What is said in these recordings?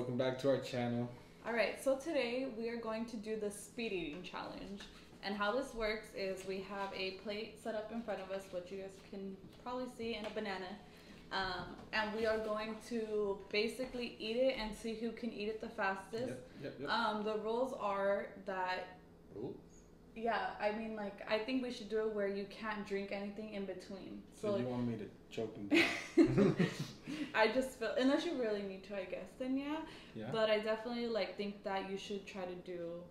Welcome back to our channel. All right, so today we are going to do the speed eating challenge. And how this works is we have a plate set up in front of us, which you guys can probably see, and a banana. Um, and we are going to basically eat it and see who can eat it the fastest. Yep, yep, yep. Um, the rules are that Ooh. Yeah, I mean like I think we should do it where you can't drink anything in between. So, So, you want me to choke him down? I just feel unless you really need to, I guess. Then yeah. yeah. But I definitely like think that you should try to do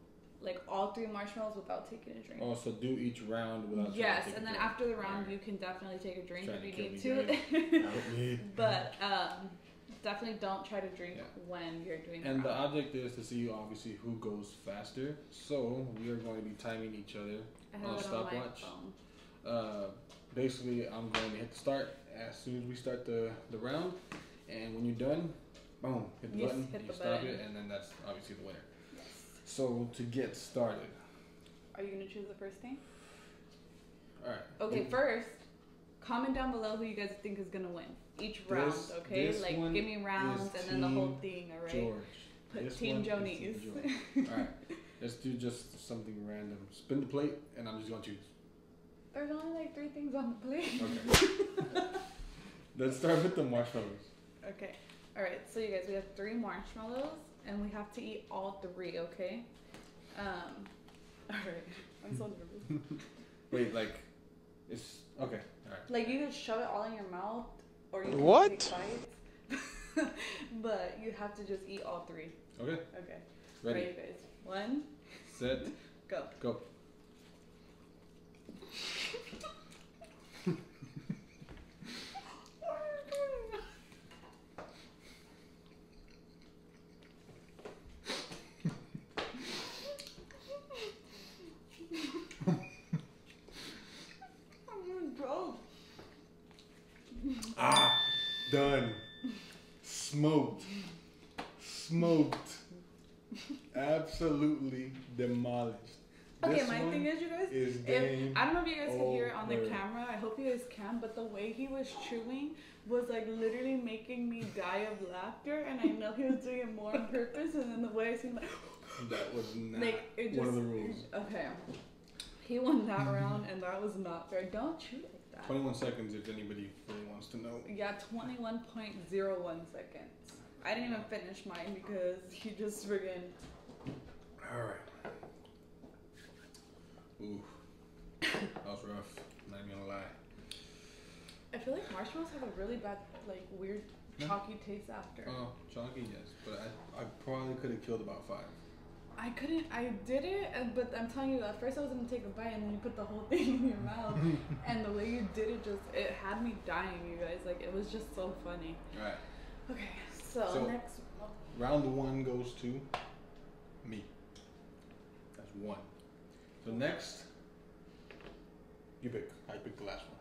like all three marshmallows without taking a drink. Oh, so do each round without. yes, and then drink. after the round, Alright. you can definitely take a drink if you need to. But um, definitely don't try to drink Yeah. when you're doing. And the round. object is to see obviously who goes faster. So we are going to be timing each other. I on a stopwatch. Uh, basically, I'm going to hit the start as soon as we start the, the round, and when you're done, boom, hit the Yes, button, hit you the stop button. it, and then that's obviously the winner. Yes. So to get started, Are you gonna choose the first thing? all right. Okay, Th- first, comment down below who you guys think is gonna win each round. This- Okay, this like give me rounds and then the whole thing. All right. George. Put This Team Jonyce. All right, let's do just something random. Spin the plate, and I'm just going to choose. There's only like three things on the plate. Okay. let's start with the marshmallows. Okay. All right. So you guys, we have three marshmallows, and we have to eat all three. Okay. Um. All right. I'm so nervous. Wait, like, it's okay. All right. like you could shove it all in your mouth, or you can What? take bites. but you have to just eat all three. Okay. Okay. Ready, Ready, guys? One, set, go. go. I'm broke. Ah, done. Smoked. Smoked. Absolutely demolished. Okay, This my thing is, you guys. is If. I don't know if you guys can hear it on the camera. I hope you guys can. But the way he was chewing was like literally making me die of laughter, and I know he was doing it more on purpose. And then the way I seen like, That was not like just one of the rules. Okay, he won that round, and that was not fair. Don't chew like that. 21 seconds if anybody really wants to know. Yeah, twenty-one point zero one seconds. I didn't even finish mine because he just friggin' Alright. Ooh. That was rough. Not even gonna lie. I feel like marshmallows have a really bad, like weird chalky taste after. Oh, chunky, yes. But I, I probably could have killed about five. I couldn't. I did it, uh, but I'm telling you, at first I was gonna take a bite, and then you put the whole thing in your mouth, and the way you did it just it had me dying, you guys. Like it was just so funny. Alright. Okay, so, So- next. Round one goes to me. That's one. So next, you pick. I pick the last one.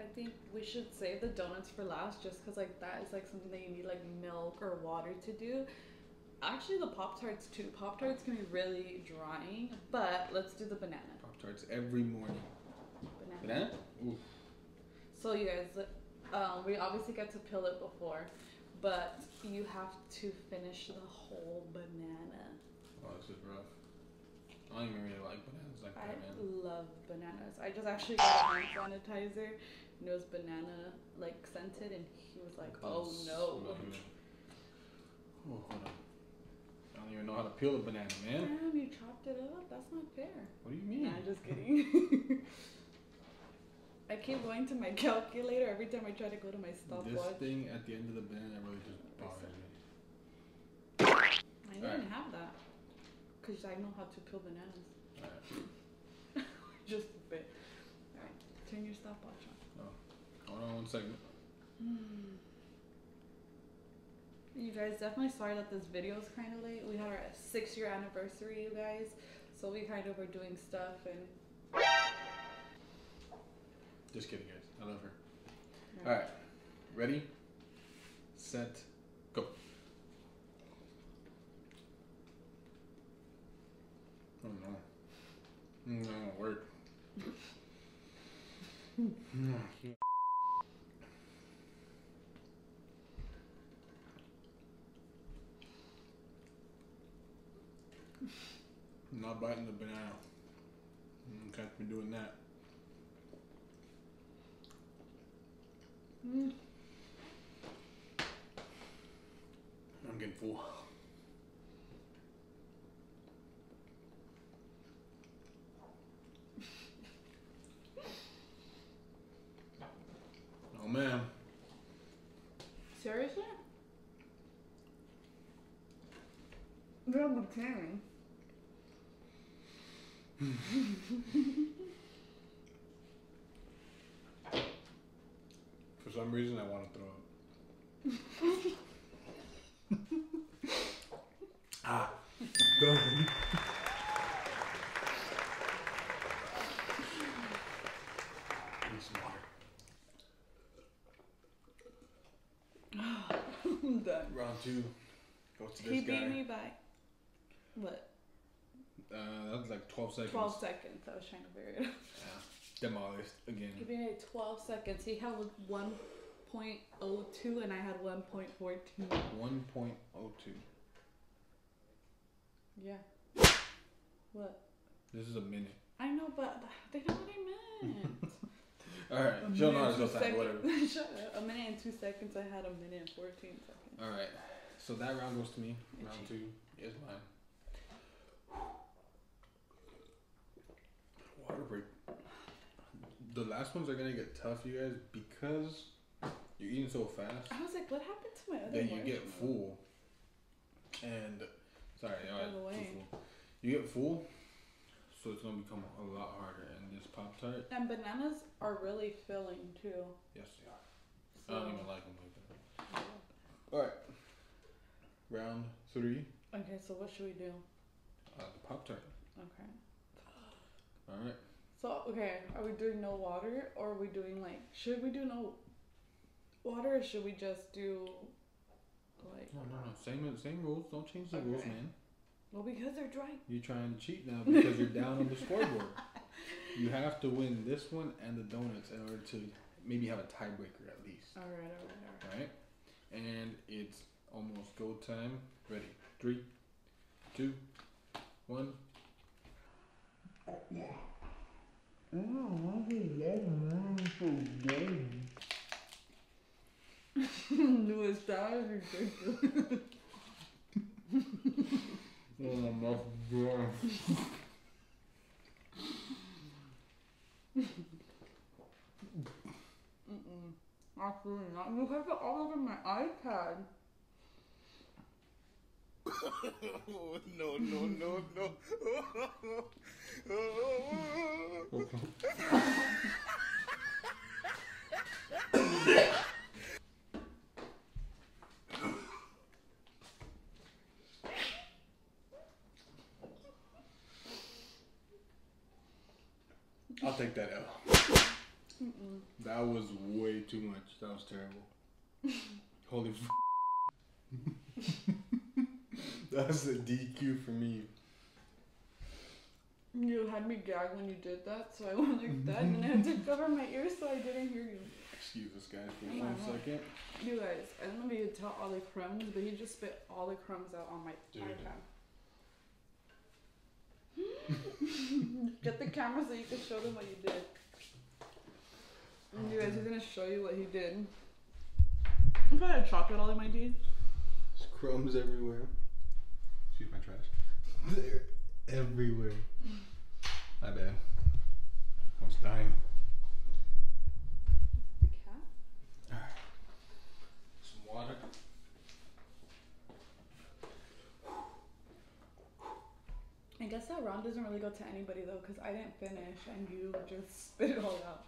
I think we should save the donuts for last, just cause like that is like something that you need like milk or water to do. Actually, the pop tarts too. Pop tarts can be really drying, but let's do the banana. Pop tarts every morning. Banana. Banana? Ooh. So you guys, um, we obviously get to peel it before, but you have to finish the whole banana. Oh, this is rough. I don't even really like bananas like I that, man. love bananas. I just actually got a hand sanitizer, and it was banana like scented, and he was like, "Oh no." Oh, hold on. I don't even know how to peel a banana, man. Damn, you chopped it up. That's not fair. What do you mean? Nah, I'm just kidding. I keep going to my calculator every time I try to go to my stopwatch. This thing at the end of the banana really just bothers me. I didn't Alright. have that, cause I know how to peel bananas. Alright. Just a bit. Alright, turn your stopwatch on. Oh, hold on one second. Hmm. You guys definitely sorry that this video is kind of late. We had our six year anniversary, you guys, so we kind of were doing stuff and. Just kidding, guys. I love her. All right. Ready, set, go. Oh no. No, work. no. I'm not biting the banana. You catch me doing that. Mm. I'm getting full. Oh man. Seriously? They're vegetarian. some reason, I want to throw up. ah. Go ahead. Need some water. I'm done. Round two. Goes to He this beat guy. me by what? Uh, that was like 12 seconds. 12 seconds. I was trying to figure it out. Yeah. Demolished again. Beat me 12 seconds. He had 1.02 and I had 1.42. 1.02. Yeah. What? This is a minute. I know, but they know what I meant. Alright, A she'll minute know and it's two time, whatever. seconds. Shut up. A minute and two seconds. I had a minute and 14 seconds. Alright, so that round goes to me. Round two is mine. Water break. The last ones are gonna get tough, you guys, because you're eating so fast I was like, what happened to my other that you get full. And sorry, By the way. full. You get full, so it's gonna become a lot harder. And this Pop Tart, And bananas are really filling too. yes, they are. So, I don't even like them like that. Alright, round three, Okay, so what should we do? uh, the Pop Tart. Okay. Alright. So okay, are we doing no water or are we doing like should we do no water or should we just do like No, no, no. Same, same rules. Don't change the rules, Okay. man. well because they're dry. You're trying to cheat now because you're down on the scoreboard. You have to win this one and the donuts in order to maybe have a tiebreaker at least. Alright, alright, alright. Alright? And it's almost go time. Ready. Three, two, one. It's that was ridiculous. Oh, dry. Mm-mm. Absolutely not. You have it all over my iPad. No, no, no, no. I'll take that L. Mm-mm. That was way too much. That was terrible. Holy f- That's a DQ for me. You had me gag when you did that, so I went like that, and I had to cover my ears so I didn't hear you. Excuse us, guys, for Oh one second. You guys, I don't know if you could tell all the crumbs, but he just spit all the crumbs out on my Dude. iPad. Get the camera so you can show them what you did. And you guys, he's gonna show you what he did. I'm gonna have chocolate all in my teeth. There's crumbs everywhere. Excuse my trash. They're everywhere. My bad. I was dying. The cat? All right. Some water. I guess that round doesn't really go to anybody though, because I didn't finish and you just spit it all out.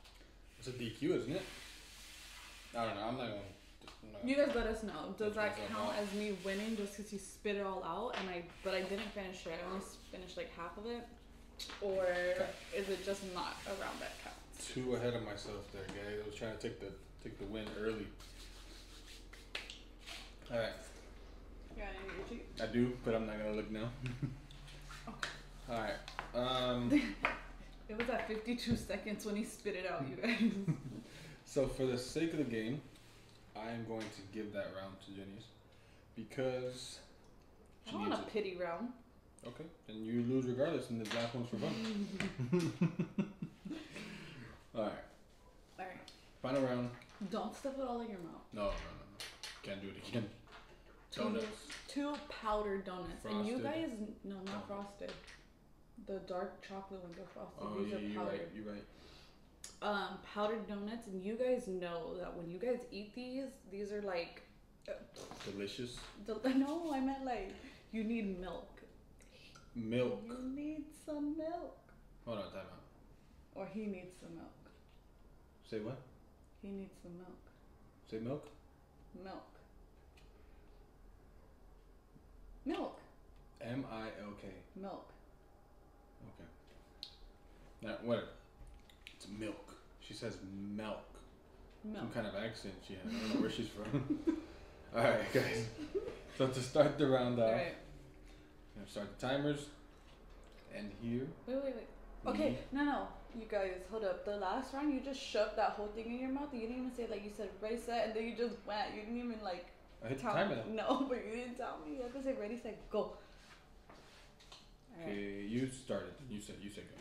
It's a DQ, isn't it? I don't know. I'm not gonna. I'm You guys let us know. Does that count up. as me winning just because you spit it all out and I, but I didn't finish it. I only finished like half of it, or is it just not a round that counts? Two ahead of myself there, guys. I was trying to take the take the win early. All right, Yeah, I need your cheat. I do, but I'm not gonna look now. Okay. All right. Um. It was at 52 seconds when he spit it out, you guys. So for the sake of the game, I am going to give that round to Jonyce because I she want needs a it. pity round. Okay, then you lose regardless, and the last one's for fun. all right, All right. final round. Don't stuff it all in your mouth. No, no, no, no. Can't do it again. Two, Donuts. two powdered donuts, and you guys, no, not Oh. frosted. The dark chocolate ones are frosted. Oh, These yeah, are you're right. You're right. Um, powdered donuts, and you guys know that when you guys eat these, these are like, uh, Delicious del- no, I meant like you need milk. milk. You need some milk, Hold on, time out. or he needs some milk. Say what? He needs some milk. Say milk. Milk. Milk. M I L K. Milk. Okay. Now, whatever. It's milk. She says milk. Some kind of accent she has. I don't know where she's from. All right, guys. So to start the round off. I'm gonna start the timers. And here. Wait, wait, wait. Okay, no, no. You guys, hold up. The last round, you just shoved that whole thing in your mouth. You didn't even say, like, you said ready, set, and then you just went. You didn't even, like, I hit the timer me. No, but you didn't tell me. You have to say ready, set, go. Okay, you started. You said. You said go.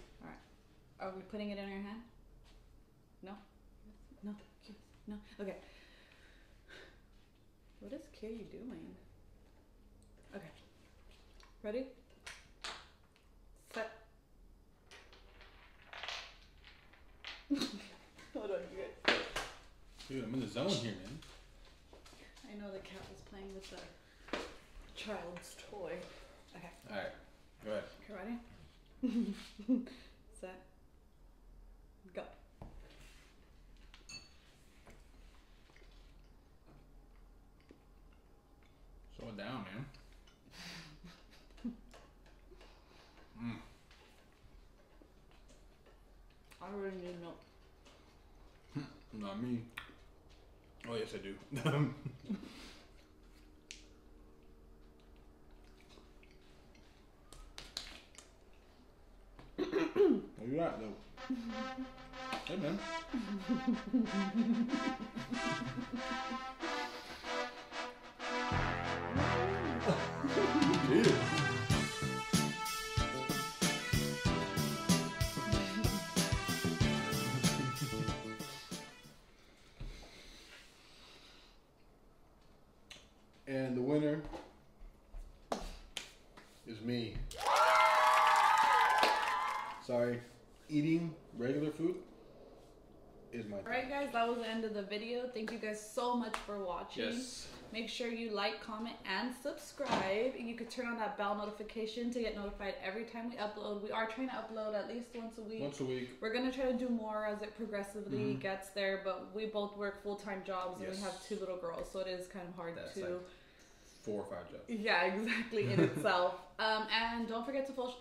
Are we putting it in our hand? No? No? No? Okay. What is Kitty doing? Okay. Ready? Set. Hold on, you guys. Dude, I'm in the zone here, man. I know the cat was playing with the child's toy. Okay, All right. Go ahead. okay, ready? Set. Go. Slow it down, man. Mm. I really need milk. Not me. Oh yes, I do. Where you at though? Hey man. And the winner is me. Sorry. Eating regular food is my Alright guys, that was the end of the video. Thank you guys so much for watching. Yes. Make sure you like, comment, and subscribe. You could turn on that bell notification to get notified every time we upload. We are trying to upload at least once a week. Once a week. We're gonna try to do more as it progressively Mhm. gets there, but we both work full time jobs yes. and we have two little girls, so it is kind of hard That's to. like four or five jobs. Yeah, exactly in itself. Um, and don't forget to fo-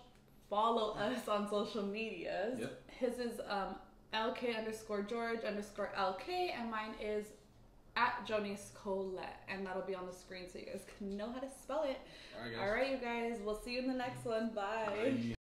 follow us on social medias. Yep. His is um, LK underscore George underscore LK, and mine is at Jonyce Colette, and that'll be on the screen so you guys can know how to spell it. All right, guys. All right, you guys, we'll see you in the next one. Bye. Bye.